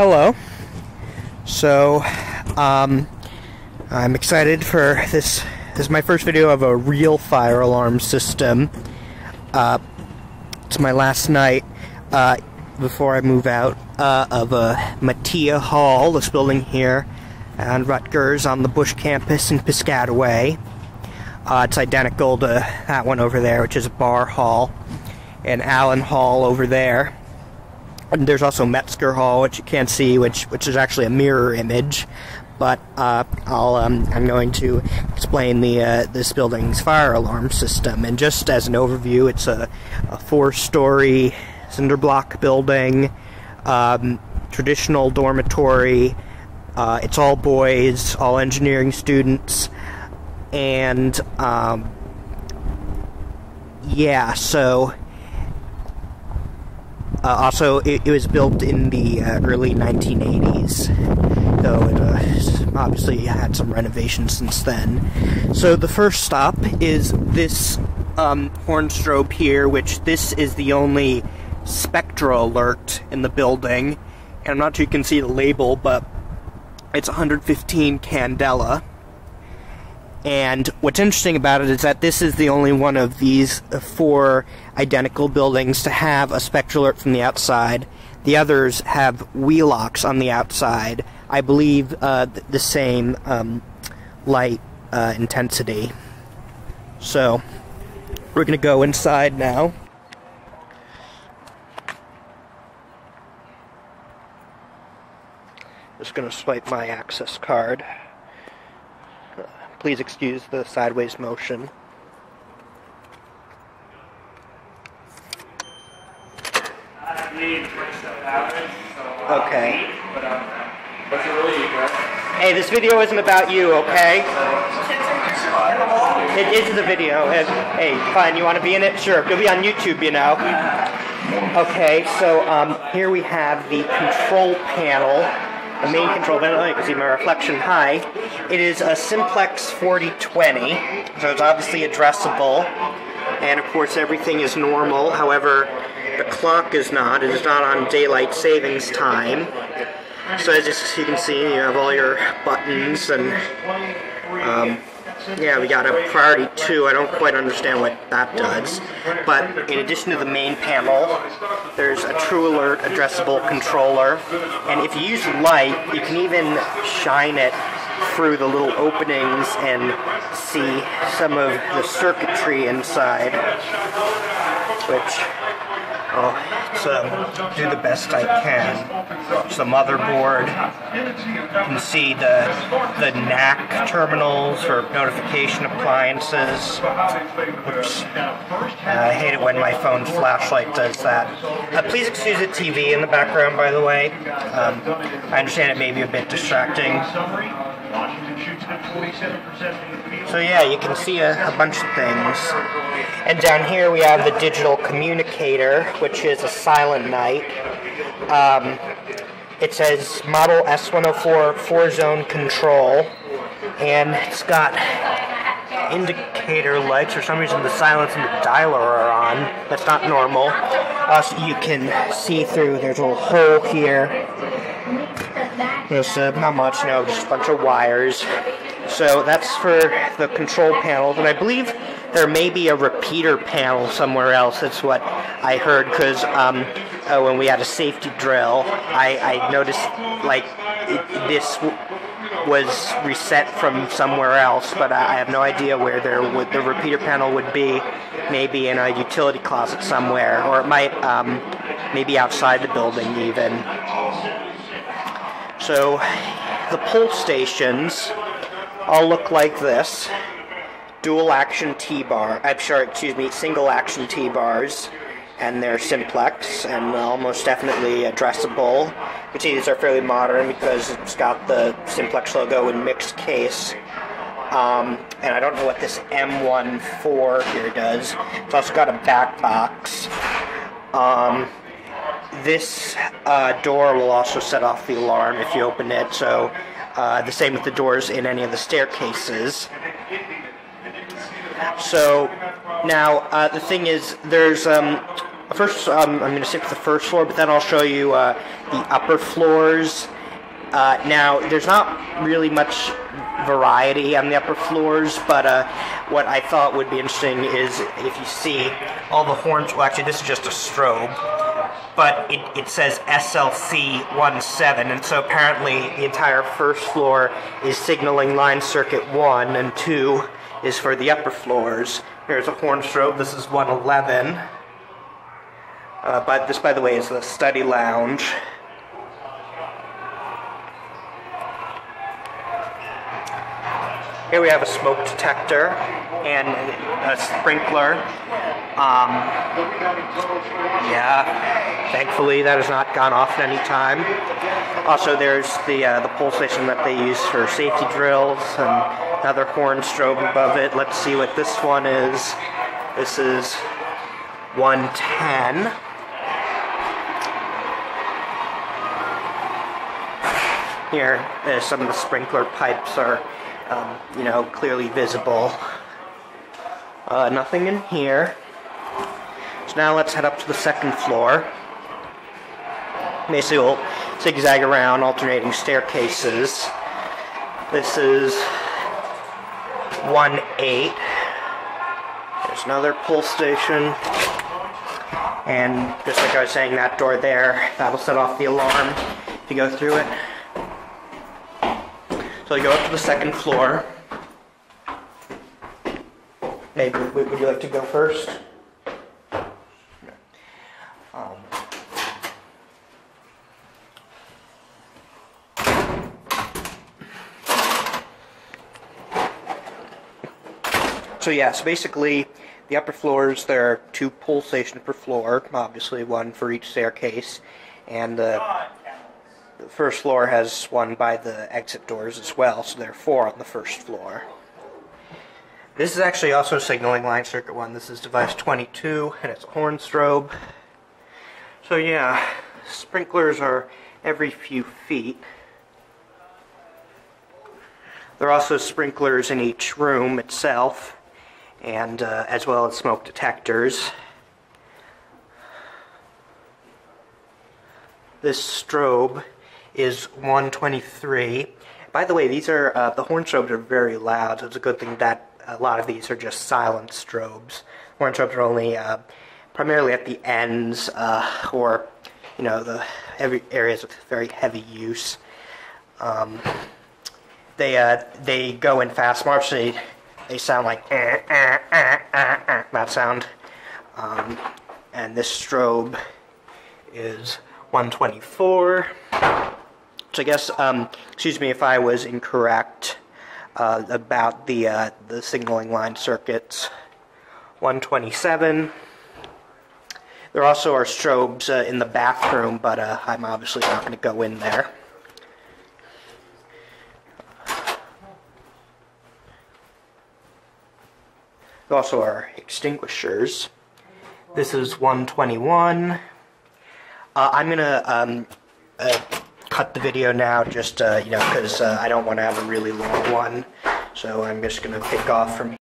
Hello. So, um, I'm excited for this. This is my first video of a real fire alarm system. Uh, it's my last night uh, before I move out uh, of uh, Mattia Hall, this building here on Rutgers on the Busch campus in Piscataway. Uh, it's identical to that one over there, which is a Barr Hall, and Allen Hall over there. And there's also Metzger Hall, which you can't see, which which is actually a mirror image. But uh, I'll um, I'm going to explain the uh, this building's fire alarm system. And just as an overview, it's a, a four-story cinder block building, um, traditional dormitory. Uh, it's all boys, all engineering students, and um, yeah, so uh, also, it, it, was built in the uh, early 1980s, though it uh, obviously had some renovations since then. So the first stop is this um, horn strobe here, which this is the only SpectrAlert in the building. And I'm not sure you can see the label, but it's 115 candela. And what's interesting about it is that this is the only one of these four identical buildings to have a SpectrAlert from the outside. The others have Wheelocks on the outside. I believe uh, the same um, light uh, intensity. So, we're going to go inside now. Just going to swipe my access card. Please excuse the sideways motion. Okay. Hey, this video isn't about you, okay? It is the video. Hey, fine, you want to be in it? Sure. You'll be on YouTube, you know. Okay, so um, here we have the control panel the main control panel, you can see my reflection high. It is a Simplex 4020, so it's obviously addressable, and of course everything is normal, however, the clock is not, it is not on daylight savings time. So as you can see, you have all your buttons and um, yeah, we got a priority 2. I don't quite understand what that does. But in addition to the main panel, there's a TrueAlert addressable controller. And if you use light, you can even shine it through the little openings and see some of the circuitry inside, which I'll um, do the best I can. The motherboard. You can see the, the NAC terminals for notification appliances. Oops. Uh, I hate it when my phone's flashlight does that. Uh, please excuse the TV in the background, by the way. Um, I understand it may be a bit distracting. So yeah, you can see a, a, bunch of things. And down here we have the digital communicator, which is a Silent Knight. Um, it says Model S104 four-zone control, and it's got indicator lights. For some reason, the silence and the dialer are on. That's not normal. Also, you can see through. There's a little hole here. There's uh, not much, no, just a bunch of wires. So that's for the control panel, and I believe there may be a repeater panel somewhere else. That's what I heard because um, uh, when we had a safety drill, I, I noticed like it, this was reset from somewhere else, but I have no idea where there would the repeater panel would be. Maybe in a utility closet somewhere, or it might um, maybe outside the building even. So the pull stations all look like this. Dual action T-bar, I'm sorry, excuse me, single action T-bars, and they're simplex and almost definitely addressable. You see these are fairly modern because it's got the simplex logo in mixed case. Um, and I don't know what this M14 here does. It's also got a back box. Um, this uh, door will also set off the alarm if you open it, so uh, the same with the doors in any of the staircases. So now uh, the thing is, there's um, first, um, I'm going to stick with the first floor, but then I'll show you uh, the upper floors. Uh, now, there's not really much variety on the upper floors, but uh, what I thought would be interesting is if you see all the horns. Well, actually, this is just a strobe, but it, it says SLC 17, and so apparently the entire first floor is signaling line circuit 1, and 2 is for the upper floors. Here's a horn strobe. This is 111. Uh, but this, by the way, is the study lounge. Here we have a smoke detector and a sprinkler. Um, yeah, thankfully that has not gone off at any time. Also, there's the uh, the pull station that they use for safety drills and another horn strobe above it. Let's see what this one is. This is 110. Here, uh, some of the sprinkler pipes are um, you know, clearly visible. Uh, nothing in here. So now let's head up to the second floor. Basically, we'll zigzag around, alternating staircases. This is 1-8. There's another pull station. And just like I was saying, that door there, that'll set off the alarm if you go through it. So you go up to the second floor. Maybe would you like to go first? So yeah, so basically the upper floors there are two pull stations per floor, obviously one for each staircase, and the the first floor has one by the exit doors as well, so there are four on the first floor. This is actually also signaling line circuit 1. This is device 22, and it's a horn strobe. So yeah, sprinklers are every few feet. There are also sprinklers in each room itself, and uh, as well as smoke detectors. This strobe is 123. By the way, these are uh, the horn strobes are very loud, so it's a good thing that a lot of these are just silent strobes. Horn strobes are only uh, primarily at the ends uh, or you know the areas with very heavy use. Um, they uh, they go in fast march. They they sound like eh, eh, eh, that sound. Um, and this strobe is 124. So I guess, um, excuse me if I was incorrect uh, about the uh, the signaling line circuits. 127. There also are strobes uh, in the bathroom, but uh, I'm obviously not going to go in there. Also our extinguishers. This is 121. Uh, I'm to um, uh, cut the video now just, uh, you know, because uh, I don't want to have a really long one. So I'm just to pick off from